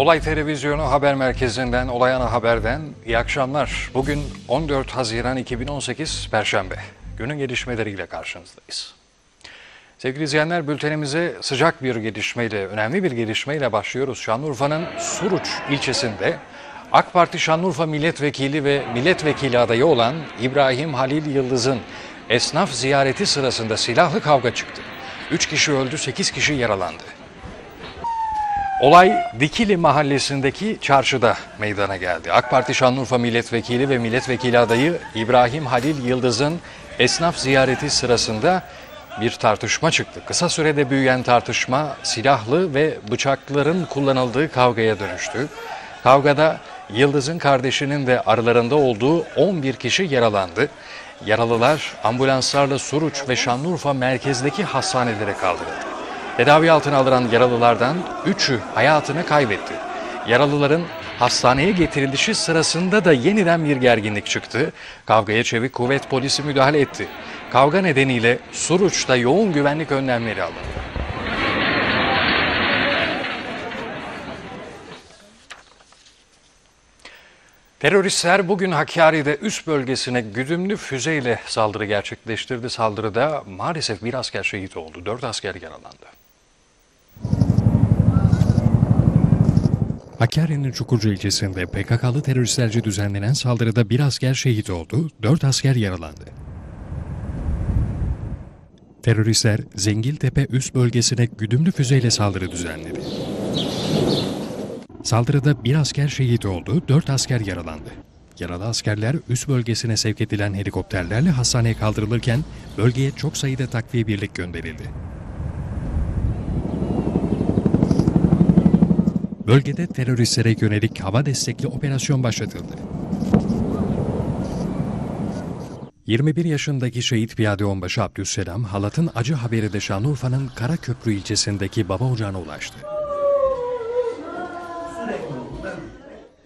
Olay Televizyonu Haber Merkezi'nden, Olay Ana Haber'den iyi akşamlar. Bugün 14 Haziran 2018 Perşembe. Günün gelişmeleriyle karşınızdayız. Sevgili izleyenler bültenimize sıcak bir gelişmeyle, önemli bir gelişmeyle başlıyoruz. Şanlıurfa'nın Suruç ilçesinde AK Parti Şanlıurfa Milletvekili ve Milletvekili adayı olan İbrahim Halil Yıldız'ın esnaf ziyareti sırasında silahlı kavga çıktı. 3 kişi öldü, 8 kişi yaralandı. Olay Dikili mahallesindeki çarşıda meydana geldi. AK Parti Şanlıurfa Milletvekili ve Milletvekili adayı İbrahim Halil Yıldız'ın esnaf ziyareti sırasında bir tartışma çıktı. Kısa sürede büyüyen tartışma silahlı ve bıçakların kullanıldığı kavgaya dönüştü. Kavgada Yıldız'ın kardeşinin de aralarında olduğu 11 kişi yaralandı. Yaralılar ambulanslarla Suruç ve Şanlıurfa merkezdeki hastanelere kaldırıldı. Tedavi altına alınan yaralılardan 3'ü hayatını kaybetti. Yaralıların hastaneye getirilişi sırasında da yeniden bir gerginlik çıktı. Kavgaya çevik kuvvet polisi müdahale etti. Kavga nedeniyle Suruç'ta yoğun güvenlik önlemleri alındı. Teröristler bugün Hakkari'de üst bölgesine güdümlü füzeyle saldırı gerçekleştirdi. Saldırıda maalesef bir asker şehit oldu. Dört asker yaralandı. Hakkari'nin Çukurcu ilçesinde PKK'lı teröristlerce düzenlenen saldırıda bir asker şehit oldu, dört asker yaralandı. Teröristler Zengiltepe üst bölgesine güdümlü füzeyle saldırı düzenledi. Saldırıda bir asker şehit oldu, dört asker yaralandı. Yaralı askerler üst bölgesine sevk edilen helikopterlerle hastaneye kaldırılırken bölgeye çok sayıda takviye birlik gönderildi. Bölgede teröristlere yönelik hava destekli operasyon başlatıldı. 21 yaşındaki şehit piyade onbaşı Abdüsselam, halatın acı haberi de Şanlıurfa'nın Karaköprü ilçesindeki baba ocağına ulaştı.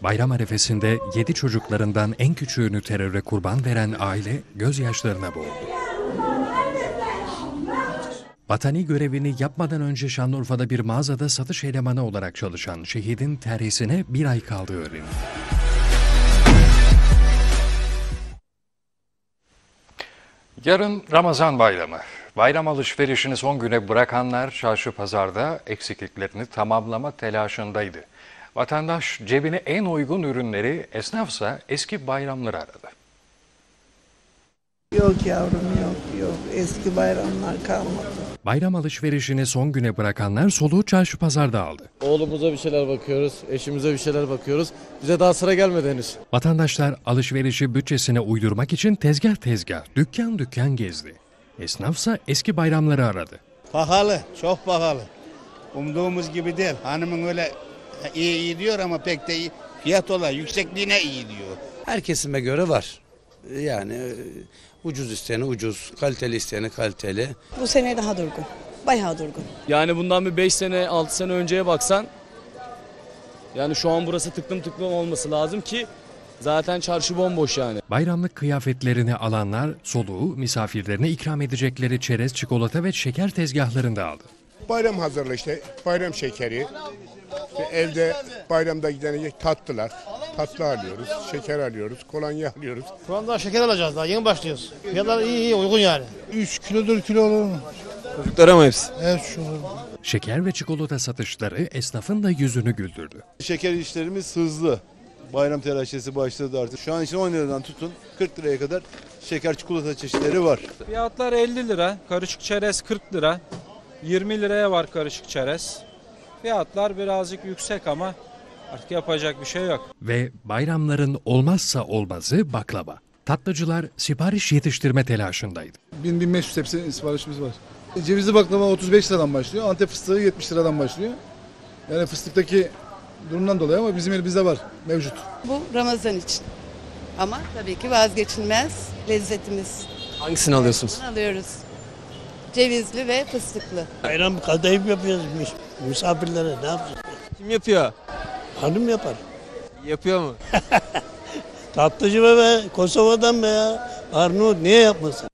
Bayram arefesinde 7 çocuklarından en küçüğünü teröre kurban veren aile gözyaşlarına boğuldu. Vatani görevini yapmadan önce Şanlıurfa'da bir mağazada satış elemanı olarak çalışan şehidin terhisine bir ay kaldığı öğrenildi. Yarın Ramazan bayramı. Bayram alışverişini son güne bırakanlar çarşı pazarda eksikliklerini tamamlama telaşındaydı. Vatandaş cebine en uygun ürünleri, esnafsa eski bayramları aradı. Yok yavrum yok yok eski bayramlar kalmadı. Bayram alışverişini son güne bırakanlar soluğu çarşı pazarda aldı. Oğlumuza bir şeyler bakıyoruz, eşimize bir şeyler bakıyoruz. Bize daha sıra gelmedi henüz. Vatandaşlar alışverişi bütçesine uydurmak için tezgah tezgah, dükkan dükkan gezdi. Esnafsa eski bayramları aradı. Pahalı, çok pahalı. Umduğumuz gibi değil. Hanımın öyle iyi iyi diyor ama pek de iyi. Fiyat olarak yüksekliğine iyi diyor. Her kesime göre var. Yani ucuz isteyeni ucuz, kaliteli isteyeni kaliteli. Bu sene daha durgun. Bayağı durgun. Yani bundan bir 5 sene, 6 sene önceye baksan yani şu an burası tıklım tıklım olması lazım ki zaten çarşı bomboş yani. Bayramlık kıyafetlerini alanlar soluğu misafirlerine ikram edecekleri çerez, çikolata ve şeker tezgahlarında aldı. Bayram hazırlı işte bayram şekeri. İşte evde bayramda gidecek tatlılar. Tatlı alıyoruz, şeker alıyoruz, kolonya alıyoruz. Şu anda şeker alacağız daha yeni başlıyoruz. Fiyatlar iyi iyi uygun yani. 3 kilo 4 kilo olur mu? Çocuklara mı hepsi? Evet şu olur. Şeker ve çikolata satışları esnafın da yüzünü güldürdü. Şeker işlerimiz hızlı. Bayram telaşesi başladı artık. Şu an için 10 liradan tutun 40 liraya kadar şeker çikolata çeşitleri var. Fiyatlar 50 lira, karışık çerez 40 lira, 20 liraya var karışık çerez. Fiyatlar birazcık yüksek ama artık yapacak bir şey yok. Ve bayramların olmazsa olmazı baklava. Tatlıcılar sipariş yetiştirme telaşındaydı. 1000-1500 tepsi siparişimiz var. Cevizli baklava 35 liradan başlıyor. Antep fıstığı 70 liradan başlıyor. Yani fıstıktaki durumdan dolayı ama bizim elimizde var, mevcut. Bu Ramazan için. Ama tabii ki vazgeçilmez lezzetimiz. Hangisini alıyorsunuz? Bunu alıyoruz. Cevizli ve fıstıklı. Bayram kadayıf yapıyoruz mis- misafirlere ne yapacağız? Kim yapıyor? Hanım yapar. Yapıyor mu? Tatlıcı be be Kosova'dan be ya. Arnavut niye yapmasın?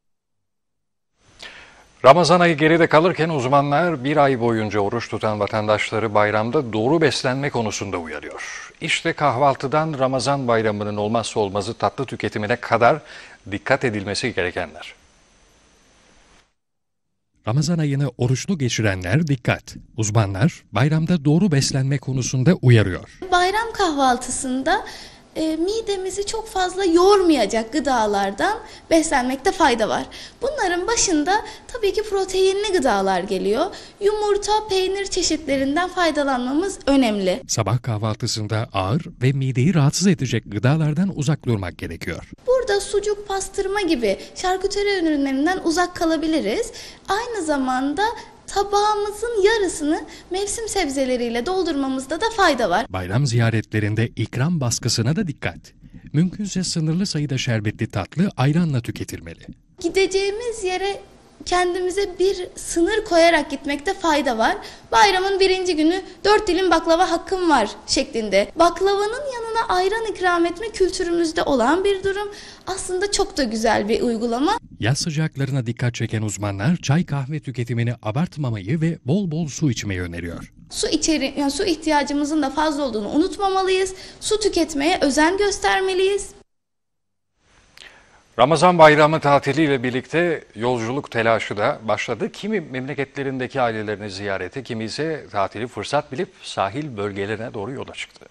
Ramazan ayı geride kalırken uzmanlar bir ay boyunca oruç tutan vatandaşları bayramda doğru beslenme konusunda uyarıyor. İşte kahvaltıdan Ramazan bayramının olmazsa olmazı tatlı tüketimine kadar dikkat edilmesi gerekenler. Ramazan ayını oruçlu geçirenler dikkat. Uzmanlar bayramda doğru beslenme konusunda uyarıyor. Bayram kahvaltısında e, midemizi çok fazla yormayacak gıdalardan beslenmekte fayda var. Bunların başında tabii ki proteinli gıdalar geliyor. Yumurta, peynir çeşitlerinden faydalanmamız önemli. Sabah kahvaltısında ağır ve mideyi rahatsız edecek gıdalardan uzak durmak gerekiyor. Burada sucuk, pastırma gibi şarküteri ürünlerinden uzak kalabiliriz. Aynı zamanda tabağımızın yarısını mevsim sebzeleriyle doldurmamızda da fayda var. Bayram ziyaretlerinde ikram baskısına da dikkat. Mümkünse sınırlı sayıda şerbetli tatlı ayranla tüketilmeli. Gideceğimiz yere kendimize bir sınır koyarak gitmekte fayda var. Bayramın birinci günü dört dilim baklava hakkım var şeklinde. Baklavanın yanına ayran ikram etme kültürümüzde olan bir durum. Aslında çok da güzel bir uygulama. Yaz sıcaklarına dikkat çeken uzmanlar çay kahve tüketimini abartmamayı ve bol bol su içmeyi öneriyor. Su içeri, yani su ihtiyacımızın da fazla olduğunu unutmamalıyız. Su tüketmeye özen göstermeliyiz. Ramazan bayramı tatiliyle birlikte yolculuk telaşı da başladı. Kimi memleketlerindeki ailelerini ziyarete, kimi ise tatili fırsat bilip sahil bölgelerine doğru yola çıktı.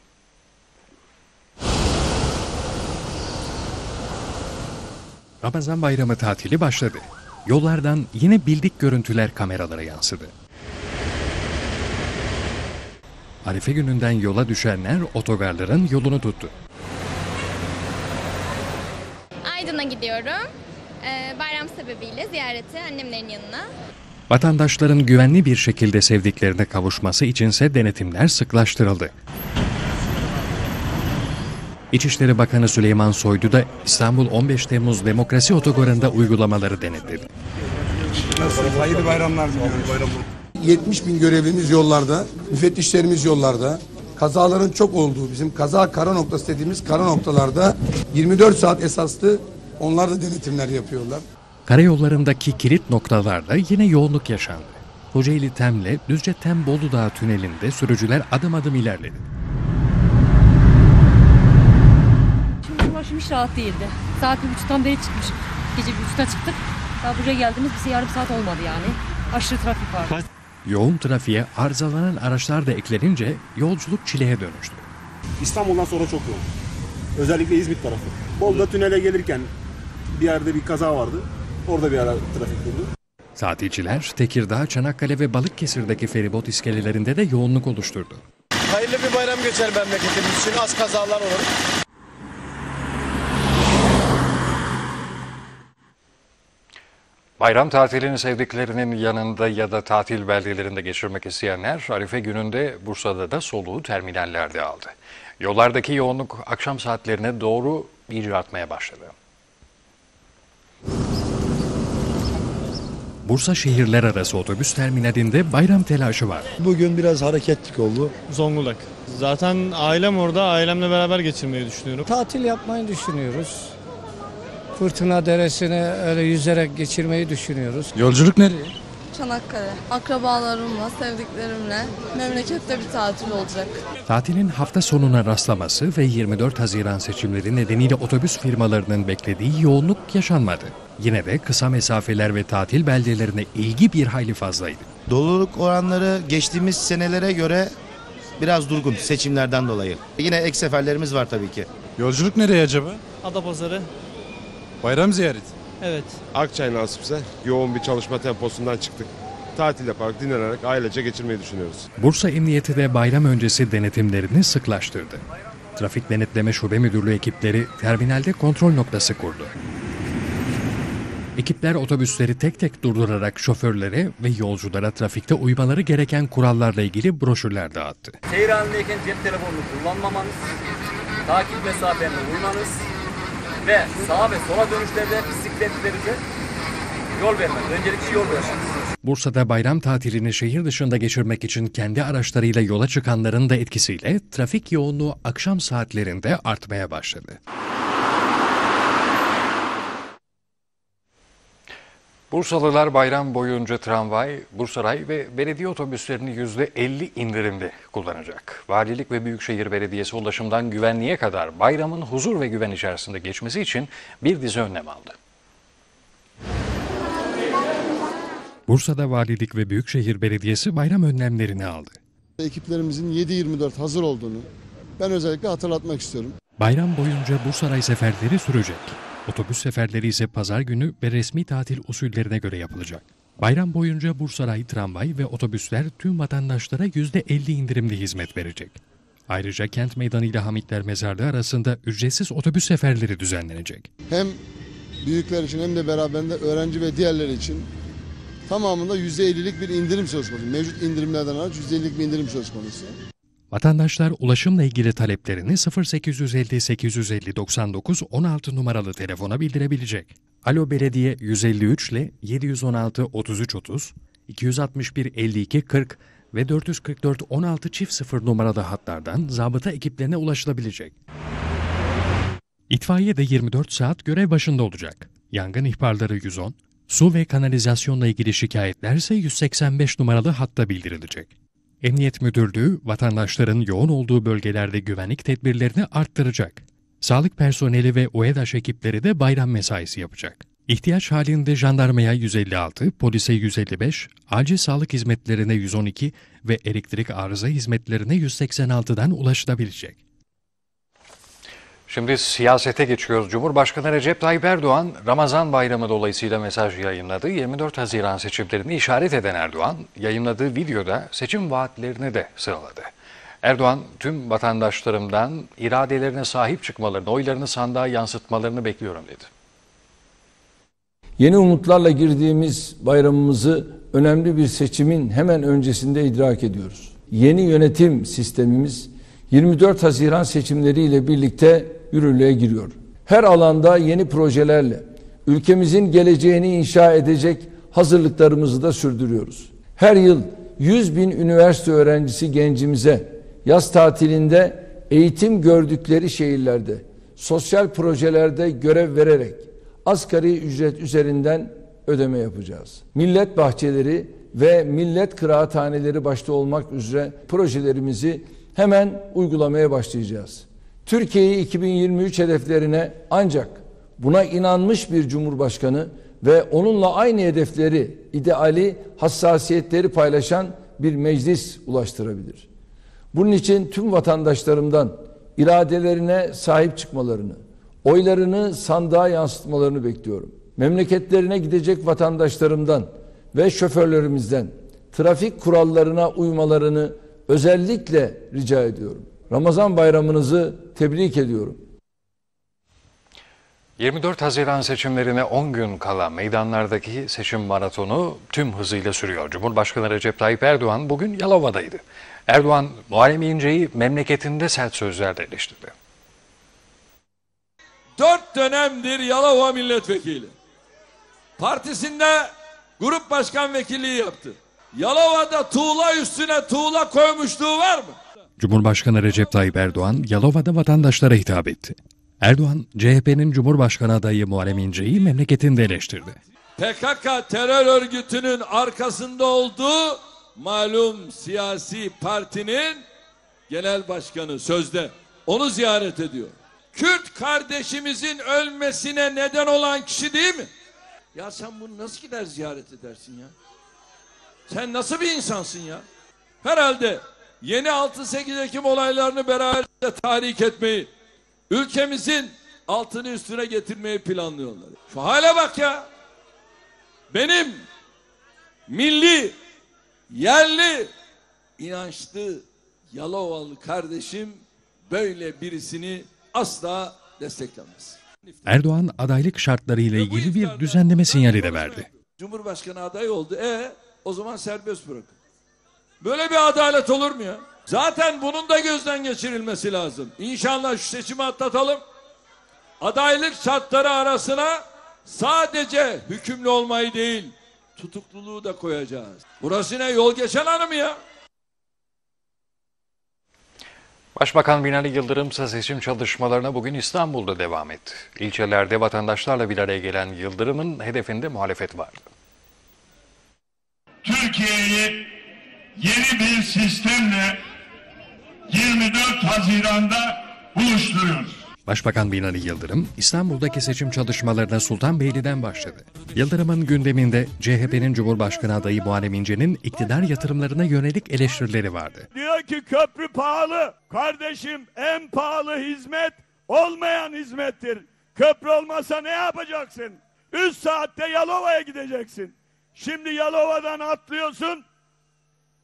Ramazan bayramı tatili başladı. Yollardan yine bildik görüntüler kameralara yansıdı. Arife gününden yola düşenler otogarların yolunu tuttu. Aydın'a gidiyorum. Ee, bayram sebebiyle ziyarete annemlerin yanına. Vatandaşların güvenli bir şekilde sevdiklerine kavuşması içinse denetimler sıklaştırıldı. İçişleri Bakanı Süleyman Soylu da İstanbul 15 Temmuz Demokrasi Otogarı'nda uygulamaları denetledi. Hayırlı bayramlar diliyoruz. 70 bin görevlimiz yollarda, müfettişlerimiz yollarda. Kazaların çok olduğu bizim kaza kara noktası dediğimiz kara noktalarda 24 saat esaslı onlar da denetimler yapıyorlar. Karayollarındaki kilit noktalarda yine yoğunluk yaşandı. Kocaeli Tem'le Düzce Tem Bolu Dağı tünelinde sürücüler adım adım ilerledi. Hiç rahat değildi. Saat bir buçuktan beri çıkmış. Gece bir buçukta çıktık. Daha buraya geldiğimiz bize yarım saat olmadı yani. Aşırı trafik var. Yoğun trafiğe arızalanan araçlar da eklenince yolculuk çileye dönüştü. İstanbul'dan sonra çok yoğun. Özellikle İzmit tarafı. Bolu'da tünele gelirken bir yerde bir kaza vardı. Orada bir ara trafik durdu. Tatilciler Tekirdağ, Çanakkale ve Balıkesir'deki feribot iskelelerinde de yoğunluk oluşturdu. Hayırlı bir bayram geçer memleketimiz için. Az kazalar olur. Bayram tatilini sevdiklerinin yanında ya da tatil beldelerinde geçirmek isteyenler Arife gününde Bursa'da da soluğu terminallerde aldı. Yollardaki yoğunluk akşam saatlerine doğru iyice artmaya başladı. Bursa şehirler arası otobüs terminalinde bayram telaşı var. Bugün biraz hareketlik oldu. Zonguldak. Zaten ailem orada. Ailemle beraber geçirmeyi düşünüyorum. Tatil yapmayı düşünüyoruz. Fırtına Deresi'ne öyle yüzerek geçirmeyi düşünüyoruz. Yolculuk nereye? Çanakkale. Akrabalarımla, sevdiklerimle memlekette bir tatil olacak. Tatilin hafta sonuna rastlaması ve 24 Haziran seçimleri nedeniyle otobüs firmalarının beklediği yoğunluk yaşanmadı. Yine de kısa mesafeler ve tatil beldelerine ilgi bir hayli fazlaydı. Doluluk oranları geçtiğimiz senelere göre biraz durgun seçimlerden dolayı. Yine ek seferlerimiz var tabii ki. Yolculuk nereye acaba? Adapazarı. Bayram ziyareti. Evet. Akçay nasipse yoğun bir çalışma temposundan çıktık. Tatil yaparak, dinlenerek ailece geçirmeyi düşünüyoruz. Bursa Emniyeti de bayram öncesi denetimlerini sıklaştırdı. Trafik Denetleme Şube Müdürlüğü ekipleri terminalde kontrol noktası kurdu. Ekipler otobüsleri tek tek durdurarak şoförlere ve yolculara trafikte uymaları gereken kurallarla ilgili broşürler dağıttı. Seyir halindeyken cep telefonunu kullanmamanız, takip mesafene uymanız ve sağa ve sola dönüşlerde bisikletlerinize yol vermek. Öncelikli yol vermek. Bursa'da bayram tatilini şehir dışında geçirmek için kendi araçlarıyla yola çıkanların da etkisiyle trafik yoğunluğu akşam saatlerinde artmaya başladı. Bursalılar bayram boyunca tramvay, Bursaray ve belediye otobüslerini %50 indirimli kullanacak. Valilik ve Büyükşehir Belediyesi ulaşımdan güvenliğe kadar bayramın huzur ve güven içerisinde geçmesi için bir dizi önlem aldı. Bursa'da Valilik ve Büyükşehir Belediyesi bayram önlemlerini aldı. Ekiplerimizin 7-24 hazır olduğunu ben özellikle hatırlatmak istiyorum. Bayram boyunca Bursaray seferleri sürecek. Otobüs seferleri ise pazar günü ve resmi tatil usullerine göre yapılacak. Bayram boyunca Bursaray tramvay ve otobüsler tüm vatandaşlara %50 indirimli hizmet verecek. Ayrıca Kent Meydanı ile Hamitler Mezarlığı arasında ücretsiz otobüs seferleri düzenlenecek. Hem büyükler için hem de beraberinde öğrenci ve diğerleri için tamamında %50'lik bir indirim söz konusu. Mevcut indirimlerden hariç %50'lik bir indirim söz konusu. Vatandaşlar ulaşımla ilgili taleplerini 0850 850 99 16 numaralı telefona bildirebilecek. Alo Belediye 153 ile 716 33 30, 261 52 40 ve 444 16 çift 0 numaralı hatlardan zabıta ekiplerine ulaşılabilecek. İtfaiye de 24 saat görev başında olacak. Yangın ihbarları 110, su ve kanalizasyonla ilgili şikayetler ise 185 numaralı hatta bildirilecek. Emniyet Müdürlüğü vatandaşların yoğun olduğu bölgelerde güvenlik tedbirlerini arttıracak. Sağlık personeli ve UEDAŞ ekipleri de bayram mesaisi yapacak. İhtiyaç halinde jandarmaya 156, polise 155, acil sağlık hizmetlerine 112 ve elektrik arıza hizmetlerine 186'dan ulaşılabilecek. Şimdi siyasete geçiyoruz. Cumhurbaşkanı Recep Tayyip Erdoğan Ramazan bayramı dolayısıyla mesaj yayınladı. 24 Haziran seçimlerini işaret eden Erdoğan yayınladığı videoda seçim vaatlerini de sıraladı. Erdoğan tüm vatandaşlarımdan iradelerine sahip çıkmalarını, oylarını sandığa yansıtmalarını bekliyorum dedi. Yeni umutlarla girdiğimiz bayramımızı önemli bir seçimin hemen öncesinde idrak ediyoruz. Yeni yönetim sistemimiz 24 Haziran seçimleriyle birlikte yürürlüğe giriyor. Her alanda yeni projelerle ülkemizin geleceğini inşa edecek hazırlıklarımızı da sürdürüyoruz. Her yıl 100 bin üniversite öğrencisi gencimize yaz tatilinde eğitim gördükleri şehirlerde sosyal projelerde görev vererek asgari ücret üzerinden ödeme yapacağız. Millet bahçeleri ve millet kıraathaneleri başta olmak üzere projelerimizi hemen uygulamaya başlayacağız. Türkiye'yi 2023 hedeflerine ancak buna inanmış bir cumhurbaşkanı ve onunla aynı hedefleri, ideali, hassasiyetleri paylaşan bir meclis ulaştırabilir. Bunun için tüm vatandaşlarımdan iradelerine sahip çıkmalarını, oylarını sandığa yansıtmalarını bekliyorum. Memleketlerine gidecek vatandaşlarımdan ve şoförlerimizden trafik kurallarına uymalarını özellikle rica ediyorum. Ramazan bayramınızı tebrik ediyorum. 24 Haziran seçimlerine 10 gün kala meydanlardaki seçim maratonu tüm hızıyla sürüyor. Cumhurbaşkanı Recep Tayyip Erdoğan bugün Yalova'daydı. Erdoğan, Muharrem İnce'yi memleketinde sert sözlerle eleştirdi. Dört dönemdir Yalova milletvekili. Partisinde grup başkan vekilliği yaptı. Yalova'da tuğla üstüne tuğla koymuşluğu var mı? Cumhurbaşkanı Recep Tayyip Erdoğan, Yalova'da vatandaşlara hitap etti. Erdoğan, CHP'nin Cumhurbaşkanı adayı Muharrem İnce'yi memleketinde eleştirdi. PKK terör örgütünün arkasında olduğu malum siyasi partinin genel başkanı sözde onu ziyaret ediyor. Kürt kardeşimizin ölmesine neden olan kişi değil mi? Ya sen bunu nasıl gider ziyaret edersin ya? Sen nasıl bir insansın ya? Herhalde yeni 6-8 Ekim olaylarını beraberce tahrik etmeyi, ülkemizin altını üstüne getirmeyi planlıyorlar. Şu hale bak ya. Benim milli, yerli, inançlı Yalovalı kardeşim böyle birisini asla desteklemez. Erdoğan adaylık şartlarıyla ilgili bir düzenleme sinyali de verdi. Cumhurbaşkanı adayı oldu. E o zaman serbest bırakın. Böyle bir adalet olur mu ya? Zaten bunun da gözden geçirilmesi lazım. İnşallah şu seçimi atlatalım. Adaylık şartları arasına sadece hükümlü olmayı değil, tutukluluğu da koyacağız. Burası ne yol geçen anı mı ya? Başbakan Binali Yıldırım ise seçim çalışmalarına bugün İstanbul'da devam etti. İlçelerde vatandaşlarla bir araya gelen Yıldırım'ın hedefinde muhalefet vardı. Türkiye'yi yeni bir sistemle 24 Haziran'da buluşturuyoruz. Başbakan Binali Yıldırım, İstanbul'daki seçim çalışmalarına Sultanbeyli'den başladı. Yıldırım'ın gündeminde CHP'nin Cumhurbaşkanı adayı Muharrem İnce'nin iktidar yatırımlarına yönelik eleştirileri vardı. Diyor ki köprü pahalı. Kardeşim en pahalı hizmet olmayan hizmettir. Köprü olmasa ne yapacaksın? 3 saatte Yalova'ya gideceksin. Şimdi Yalova'dan atlıyorsun.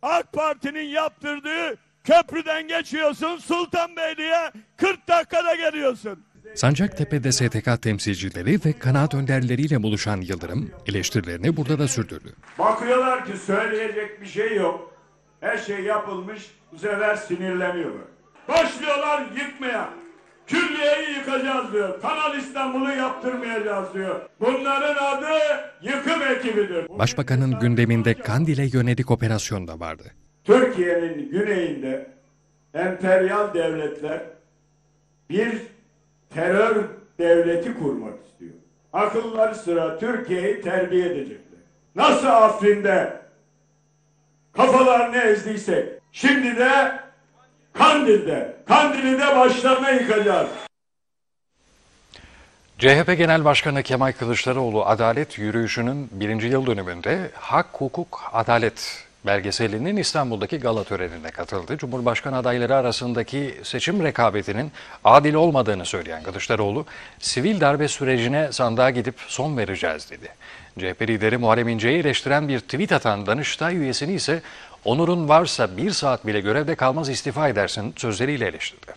AK Parti'nin yaptırdığı köprüden geçiyorsun Sultanbeyli'ye 40 dakikada geliyorsun. Sancaktepe'de STK temsilcileri ve kanaat önderleriyle buluşan Yıldırım, eleştirilerini burada da sürdürdü. Bakıyorlar ki söyleyecek bir şey yok. Her şey yapılmış. Bu sefer sinirleniyorlar. Başlıyorlar yıkmaya. Külliyeyi yıkacağız diyor. Kanal İstanbul'u yaptırmayacağız diyor. Bunların adı yıkım ekibidir. Başbakanın gündeminde Kandil'e yönelik operasyon da vardı. Türkiye'nin güneyinde emperyal devletler bir terör devleti kurmak istiyor. Akılları sıra Türkiye'yi terbiye edecekler. Nasıl Afrin'de kafalarını ezdiysek şimdi de Kandil'de, Kandil'i de başlarına yıkacağız. CHP Genel Başkanı Kemal Kılıçdaroğlu adalet yürüyüşünün birinci yıl dönümünde Hak, Hukuk, Adalet belgeselinin İstanbul'daki gala törenine katıldı. Cumhurbaşkanı adayları arasındaki seçim rekabetinin adil olmadığını söyleyen Kılıçdaroğlu, sivil darbe sürecine sandığa gidip son vereceğiz dedi. CHP lideri Muharrem İnce'yi eleştiren bir tweet atan Danıştay üyesini ise onurun varsa bir saat bile görevde kalmaz istifa edersin sözleriyle eleştirdi.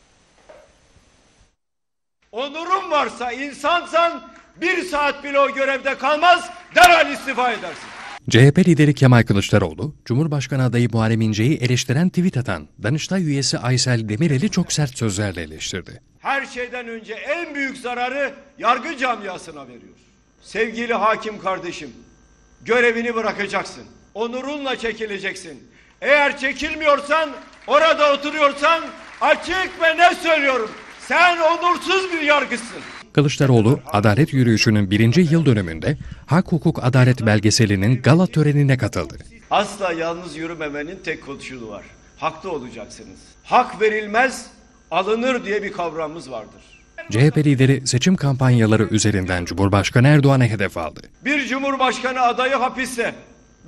Onurun varsa insansan bir saat bile o görevde kalmaz derhal istifa edersin. CHP lideri Kemal Kılıçdaroğlu, Cumhurbaşkanı adayı Muharrem İnce'yi eleştiren tweet atan Danıştay üyesi Aysel Demirel'i çok sert sözlerle eleştirdi. Her şeyden önce en büyük zararı yargı camiasına veriyor. Sevgili hakim kardeşim, görevini bırakacaksın. Onurunla çekileceksin. Eğer çekilmiyorsan, orada oturuyorsan açık ve ne söylüyorum? Sen onursuz bir yargısın. Kılıçdaroğlu, adalet yürüyüşünün birinci yıl dönümünde Hak Hukuk Adalet belgeselinin gala törenine katıldı. Asla yalnız yürümemenin tek koşulu var. Haklı olacaksınız. Hak verilmez, alınır diye bir kavramımız vardır. CHP lideri seçim kampanyaları üzerinden Cumhurbaşkanı Erdoğan'a hedef aldı. Bir cumhurbaşkanı adayı hapiste.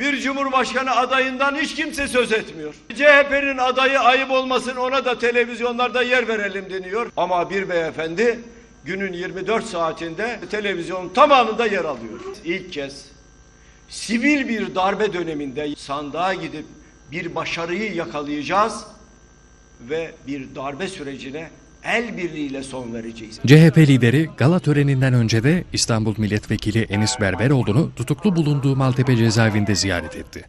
Bir cumhurbaşkanı adayından hiç kimse söz etmiyor. CHP'nin adayı ayıp olmasın ona da televizyonlarda yer verelim deniyor. Ama bir beyefendi günün 24 saatinde televizyon tamamında yer alıyor. İlk kez sivil bir darbe döneminde sandığa gidip bir başarıyı yakalayacağız ve bir darbe sürecine el birliğiyle son vereceğiz. CHP lideri gala töreninden önce de İstanbul Milletvekili Enis Berberoğlu'nu tutuklu bulunduğu Maltepe cezaevinde ziyaret etti.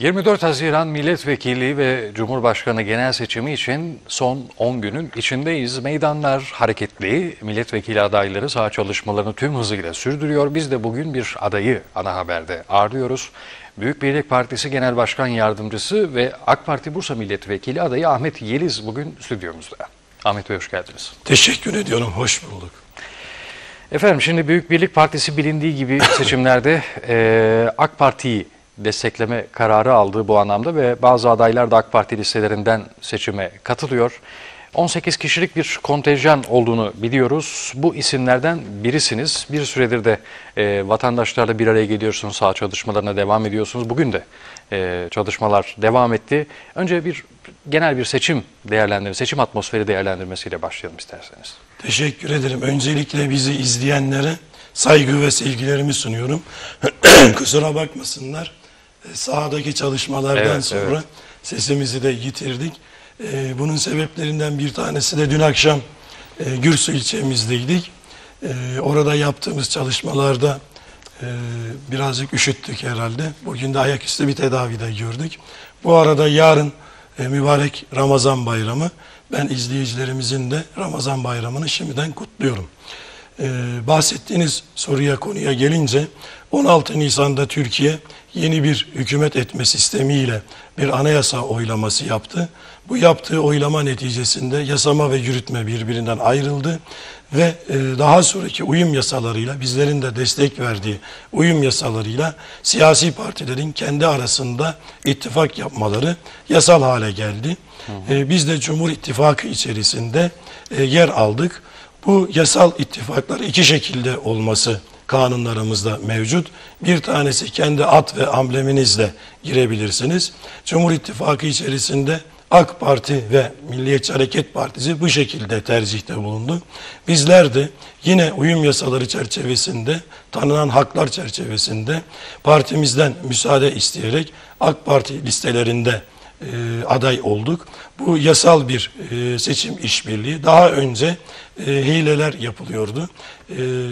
24 Haziran Milletvekili ve Cumhurbaşkanı genel seçimi için son 10 günün içindeyiz. Meydanlar hareketli, milletvekili adayları saha çalışmalarını tüm hızıyla sürdürüyor. Biz de bugün bir adayı ana haberde ağırlıyoruz. Büyük Birlik Partisi Genel Başkan Yardımcısı ve AK Parti Bursa Milletvekili adayı Ahmet Yeliz bugün stüdyomuzda. Ahmet Bey hoş geldiniz. Teşekkür ediyorum, hoş bulduk. Efendim şimdi Büyük Birlik Partisi bilindiği gibi seçimlerde e, AK Parti'yi destekleme kararı aldığı bu anlamda ve bazı adaylar da AK Parti listelerinden seçime katılıyor. 18 kişilik bir kontenjan olduğunu biliyoruz. Bu isimlerden birisiniz. Bir süredir de e, vatandaşlarla bir araya geliyorsunuz, sağ çalışmalarına devam ediyorsunuz. Bugün de e, çalışmalar devam etti. Önce bir genel bir seçim değerlendirme, seçim atmosferi değerlendirmesiyle başlayalım isterseniz. Teşekkür ederim. Öncelikle bizi izleyenlere saygı ve sevgilerimi sunuyorum. Kusura bakmasınlar. E, Sahadaki çalışmalardan Evet, sonra evet. sesimizi de yitirdik. E, Bunun sebeplerinden bir tanesi de dün akşam e, Gürsü ilçemizdeydik. E, Orada yaptığımız çalışmalarda e, birazcık üşüttük herhalde. Bugün de ayaküstü bir tedavide gördük. Bu arada yarın e, mübarek Ramazan bayramı. Ben izleyicilerimizin de Ramazan bayramını şimdiden kutluyorum. Ee, bahsettiğiniz soruya konuya gelince 16 Nisan'da Türkiye yeni bir hükümet etme sistemiyle bir anayasa oylaması yaptı. Bu yaptığı oylama neticesinde yasama ve yürütme birbirinden ayrıldı ve e, daha sonraki uyum yasalarıyla bizlerin de destek verdiği uyum yasalarıyla siyasi partilerin kendi arasında ittifak yapmaları yasal hale geldi. E, Biz de Cumhur İttifakı içerisinde e, yer aldık. Bu yasal ittifaklar iki şekilde olması kanunlarımızda mevcut. Bir tanesi kendi at ve ambleminizle girebilirsiniz. Cumhur İttifakı içerisinde AK Parti ve Milliyetçi Hareket Partisi bu şekilde tercihte bulundu. Bizler de yine uyum yasaları çerçevesinde, tanınan haklar çerçevesinde partimizden müsaade isteyerek AK Parti listelerinde e, aday olduk. Bu yasal bir e, seçim işbirliği. Daha önce e, hileler yapılıyordu.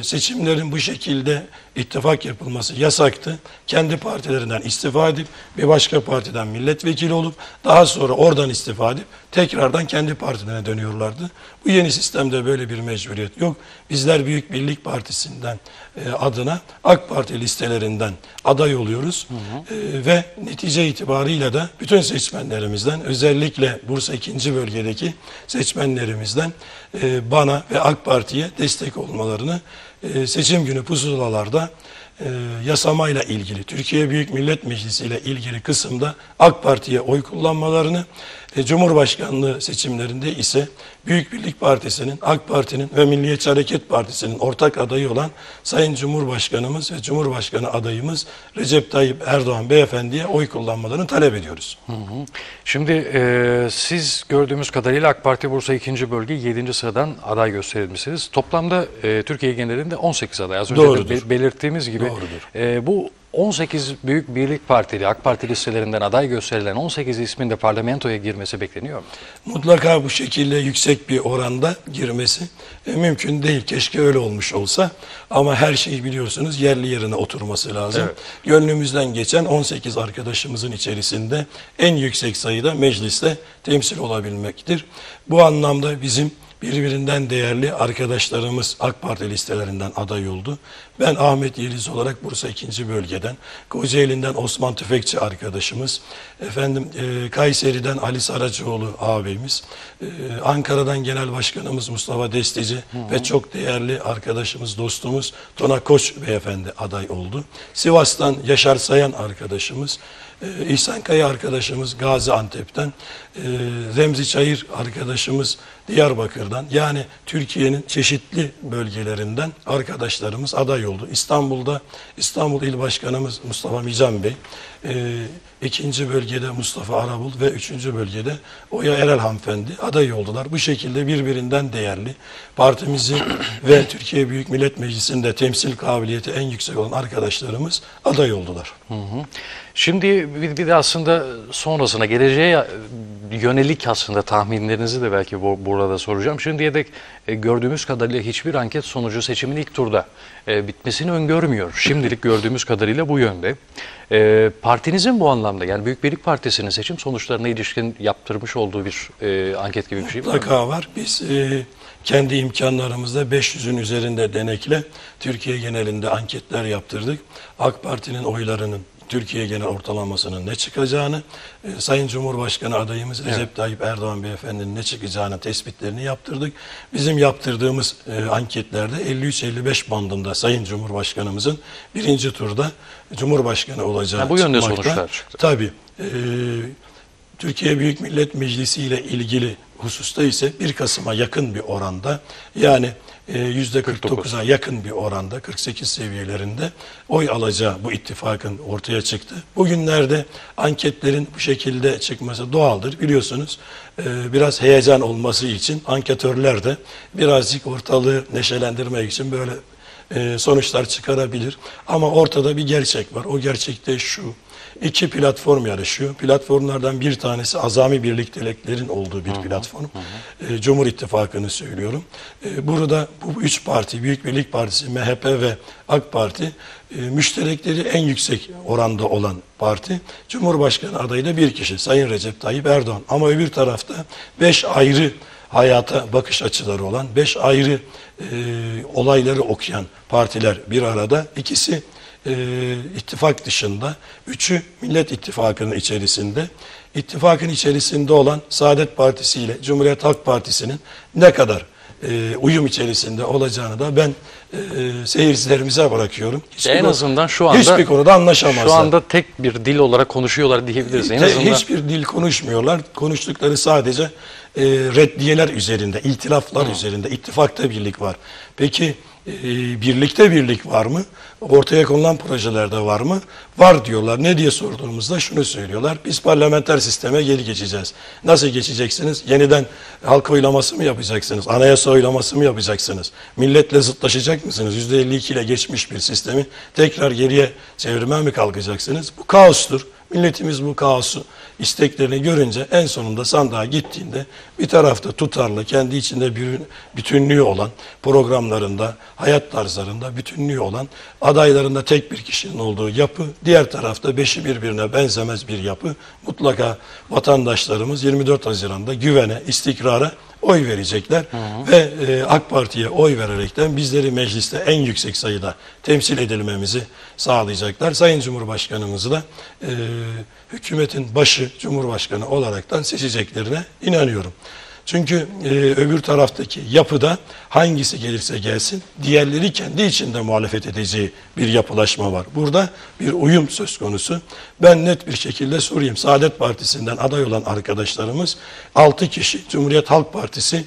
Seçimlerin bu şekilde ittifak yapılması yasaktı. Kendi partilerinden istifa edip bir başka partiden milletvekili olup daha sonra oradan istifa edip tekrardan kendi partilerine dönüyorlardı. Bu yeni sistemde böyle bir mecburiyet yok. Bizler Büyük Birlik Partisi'nden e, adına AK Parti listelerinden aday oluyoruz. E, ve netice itibarıyla da bütün seçmenlerimizden özellikle Bursa 2. bölgedeki seçmenlerimizden e, bana ve AK Parti'ye destek olmalarını e, seçim günü pusulalarda e, yasamayla ilgili, Türkiye Büyük Millet Meclisi ile ilgili kısımda AK Parti'ye oy kullanmalarını, e, Cumhurbaşkanlığı seçimlerinde ise Büyük Birlik Partisi'nin, AK Parti'nin ve Milliyetçi Hareket Partisi'nin ortak adayı olan Sayın Cumhurbaşkanımız ve Cumhurbaşkanı adayımız Recep Tayyip Erdoğan beyefendiye oy kullanmalarını talep ediyoruz. Hı hı. Şimdi e, siz gördüğümüz kadarıyla AK Parti Bursa 2. Bölge 7. sıradan aday gösterilmişsiniz. Toplamda e, Türkiye genelinde 18 aday. Az önce Doğrudur. de be- belirttiğimiz gibi Doğrudur. e, bu 18 Büyük Birlik Partili, AK Parti listelerinden aday gösterilen 18 ismin de parlamentoya girmesi bekleniyor mu? mutlaka bu şekilde yüksek bir oranda girmesi e, mümkün değil. Keşke öyle olmuş olsa ama her şey biliyorsunuz yerli yerine oturması lazım. Evet. Gönlümüzden geçen 18 arkadaşımızın içerisinde en yüksek sayıda mecliste temsil olabilmektir. Bu anlamda bizim birbirinden değerli arkadaşlarımız AK Parti listelerinden aday oldu. Ben Ahmet Yeliz olarak Bursa 2. bölgeden, Kocaeli'nden Osman Tüfekçi arkadaşımız, efendim e, Kayseri'den Ali Saraçoğlu ağabeyimiz, e, Ankara'dan Genel Başkanımız Mustafa Destici ve çok değerli arkadaşımız, dostumuz Tona Koç beyefendi aday oldu. Sivas'tan Yaşar Sayan arkadaşımız, e, İhsan Kaya arkadaşımız Gaziantep'ten, e, Remzi Çayır arkadaşımız Diyarbakır'dan yani Türkiye'nin çeşitli bölgelerinden arkadaşlarımız aday oldu. İstanbul'da İstanbul İl Başkanımız Mustafa Mican Bey, e, ikinci bölgede Mustafa Arabul ve üçüncü bölgede Oya Erel hanımefendi aday oldular. Bu şekilde birbirinden değerli partimizi ve Türkiye Büyük Millet Meclisi'nde temsil kabiliyeti en yüksek olan arkadaşlarımız aday oldular. Şimdi bir, bir de aslında sonrasına geleceğe yönelik aslında tahminlerinizi de belki bu, burada soracağım. Şimdiye dek e, gördüğümüz kadarıyla hiçbir anket sonucu seçimin ilk turda e, bitmesini öngörmüyor. Şimdilik gördüğümüz kadarıyla bu yönde. E, partinizin bu anlamda yani Büyük Birlik Partisi'nin seçim sonuçlarına ilişkin yaptırmış olduğu bir e, anket gibi bir şey var mı? Mutlaka var. Biz e, kendi imkanlarımızda 500'ün üzerinde denekle Türkiye genelinde anketler yaptırdık. AK Parti'nin oylarının Türkiye genel ortalamasının ne çıkacağını, e, Sayın Cumhurbaşkanı adayımız Recep Tayyip Erdoğan beyefendinin ne çıkacağını tespitlerini yaptırdık. Bizim yaptırdığımız e, anketlerde 53-55 bandında Sayın Cumhurbaşkanımızın birinci turda Cumhurbaşkanı olacağı Ha, bu yönde çıkmakta. sonuçlar çıktı. Tabii. E, Türkiye Büyük Millet Meclisi ile ilgili hususta ise 1 Kasım'a yakın bir oranda yani %49'a yakın bir oranda 48 seviyelerinde oy alacağı bu ittifakın ortaya çıktı. Bugünlerde anketlerin bu şekilde çıkması doğaldır. Biliyorsunuz e, biraz heyecan olması için anketörler de birazcık ortalığı neşelendirmek için böyle e, sonuçlar çıkarabilir. Ama ortada bir gerçek var. O gerçekte şu. İki platform yarışıyor. Platformlardan bir tanesi azami birlikteliklerin olduğu bir platform. E, Cumhur İttifakı'nı söylüyorum. E, burada bu üç parti, Büyük Birlik Partisi, MHP ve AK Parti e, müşterekleri en yüksek oranda olan parti. Cumhurbaşkanı adayı da bir kişi, Sayın Recep Tayyip Erdoğan. Ama öbür tarafta beş ayrı hayata bakış açıları olan, beş ayrı e, olayları okuyan partiler bir arada. İkisi e, ittifak dışında, üçü Millet İttifakı'nın içerisinde. İttifakın içerisinde olan Saadet Partisi ile Cumhuriyet Halk Partisi'nin ne kadar e, uyum içerisinde olacağını da ben e, seyircilerimize bırakıyorum. Hiçbir en azından şu anda hiçbir konuda anlaşamazlar. Şu anda tek bir dil olarak konuşuyorlar diyebiliriz. En Te- azından Hiçbir dil konuşmuyorlar. Konuştukları sadece e, reddiyeler üzerinde, iltilaflar üzerinde. İttifakta birlik var. Peki e, birlikte birlik var mı? Ortaya konulan projelerde var mı? Var diyorlar. Ne diye sorduğumuzda şunu söylüyorlar. Biz parlamenter sisteme geri geçeceğiz. Nasıl geçeceksiniz? Yeniden halk oylaması mı yapacaksınız? Anayasa oylaması mı yapacaksınız? Milletle zıtlaşacak mısınız? %52 ile geçmiş bir sistemi tekrar geriye çevirmeye mi kalkacaksınız? Bu kaostur. Milletimiz bu kaosu, isteklerini görünce en sonunda sandığa gittiğinde bir tarafta tutarlı, kendi içinde bir bütünlüğü olan programlarında, hayat tarzlarında bütünlüğü olan adaylarında tek bir kişinin olduğu yapı, diğer tarafta beşi birbirine benzemez bir yapı. Mutlaka vatandaşlarımız 24 Haziran'da güvene, istikrara oy verecekler ve e, AK Parti'ye oy vererekten bizleri mecliste en yüksek sayıda temsil edilmemizi sağlayacaklar. Sayın Cumhurbaşkanımızı da e, hükümetin başı Cumhurbaşkanı olaraktan seçeceklerine inanıyorum. Çünkü e, öbür taraftaki yapıda hangisi gelirse gelsin diğerleri kendi içinde muhalefet edeceği bir yapılaşma var. Burada bir uyum söz konusu. Ben net bir şekilde sorayım. Saadet Partisi'nden aday olan arkadaşlarımız 6 kişi Cumhuriyet Halk Partisi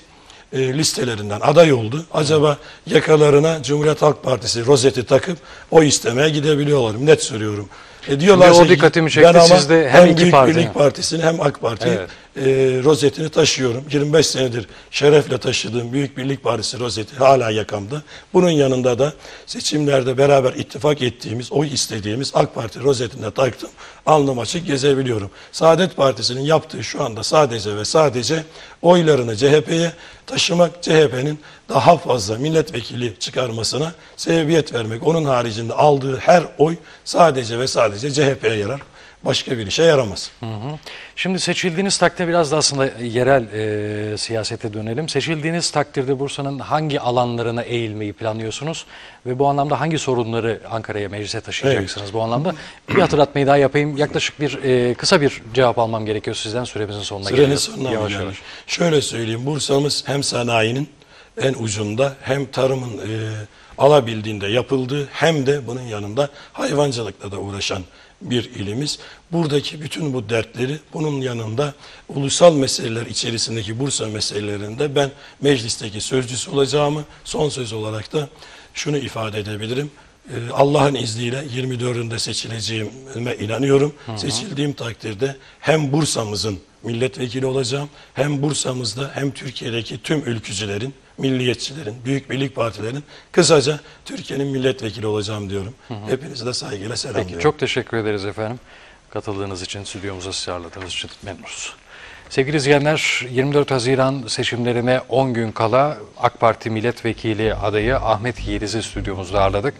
e, listelerinden aday oldu. Acaba yakalarına Cumhuriyet Halk Partisi rozeti takıp o istemeye gidebiliyorlar mı? Net soruyorum. E diyorlarsa Şimdi o ki, dikkatimi çekti. ben ama Siz de hem iki Büyük parti- Birlik Partisi'ni hem AK Parti'yi Evet. e, rozetini taşıyorum. 25 senedir şerefle taşıdığım Büyük Birlik Partisi rozeti hala yakamda. Bunun yanında da seçimlerde beraber ittifak ettiğimiz, oy istediğimiz AK Parti rozetinde taktım. Alnım açık gezebiliyorum. Saadet Partisi'nin yaptığı şu anda sadece ve sadece oylarını CHP'ye taşımak, CHP'nin daha fazla milletvekili çıkarmasına sebebiyet vermek. Onun haricinde aldığı her oy sadece ve sadece CHP'ye yarar. Başka bir işe yaramaz. Hı hı. Şimdi seçildiğiniz takdirde biraz da aslında yerel e, siyasete dönelim. Seçildiğiniz takdirde Bursa'nın hangi alanlarına eğilmeyi planlıyorsunuz ve bu anlamda hangi sorunları Ankara'ya meclise taşıyacaksınız bu anlamda? Bir hatırlatmayı daha yapayım. Yaklaşık bir e, kısa bir cevap almam gerekiyor sizden süremizin sonuna Sürenin geliyoruz. sonuna Yavaş yavaş. Şöyle söyleyeyim. Bursa'mız hem sanayinin en ucunda hem tarımın e, alabildiğinde yapıldığı hem de bunun yanında hayvancılıkla da uğraşan bir ilimiz. Buradaki bütün bu dertleri bunun yanında ulusal meseleler içerisindeki Bursa meselelerinde ben meclisteki sözcüsü olacağımı son söz olarak da şunu ifade edebilirim. Ee, Allah'ın izniyle 24'ünde seçileceğime inanıyorum. Hı hı. Seçildiğim takdirde hem Bursa'mızın milletvekili olacağım hem Bursa'mızda hem Türkiye'deki tüm ülkücülerin, milliyetçilerin, büyük birlik partilerin kısaca Türkiye'nin milletvekili olacağım diyorum. Hı hı. Hepinizi de saygıyla selamlıyorum. Peki çok teşekkür ederiz efendim. Katıldığınız için, stüdyomuza sizi ağırladığınız için memnunuz. Sevgili izleyenler 24 Haziran seçimlerine 10 gün kala AK Parti milletvekili adayı Ahmet Yeliz'i stüdyomuzda ağırladık.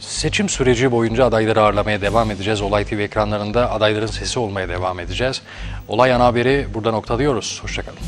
Seçim süreci boyunca adayları ağırlamaya devam edeceğiz. Olay TV ekranlarında adayların sesi olmaya devam edeceğiz. Olay ana haberi burada noktalıyoruz. Hoşçakalın.